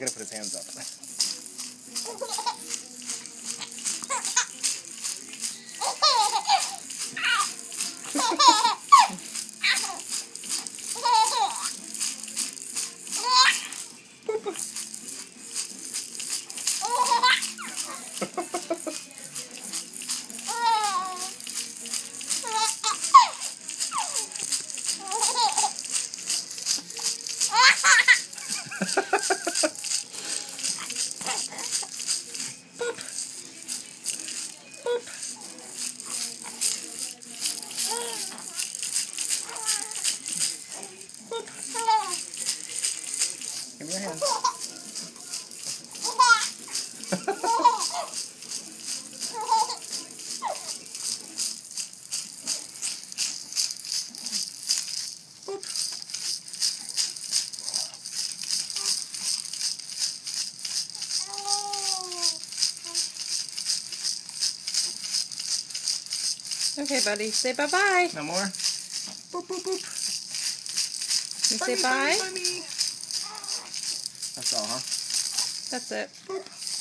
I gonna put his hands up. Give me your hand. Okay, buddy. Say bye-bye. No more? Boop, boop, boop. You say bye? That's all, huh? That's it.